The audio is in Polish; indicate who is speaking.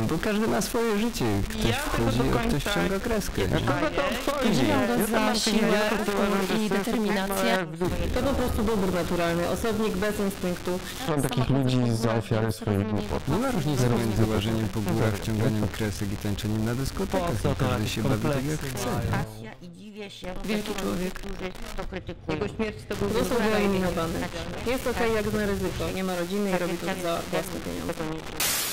Speaker 1: No bo każdy ma swoje życie. Ktoś
Speaker 2: Ja tego
Speaker 1: wchodzi, a ktoś ciąga kreskę.
Speaker 2: nie
Speaker 3: to obchodzi? Ja
Speaker 4: za siłę i determinację.
Speaker 5: To po prostu dobór naturalny, osobnik bez instynktu.
Speaker 3: Mam takich ludzi za ofiary swoich głupot.
Speaker 1: Nie ma różnicy między łażeniem po górach, ciąganiem kresek i tańczeniem na
Speaker 2: Po
Speaker 1: dyskotekach. Każdy się bawi tak jak chce.
Speaker 5: Wielki człowiek. Jego śmierć to był Został wyeliminowany. Jest okej jak na ryzyko. Nie ma rodziny i tak, robi tak, to tak. za własne pieniądze.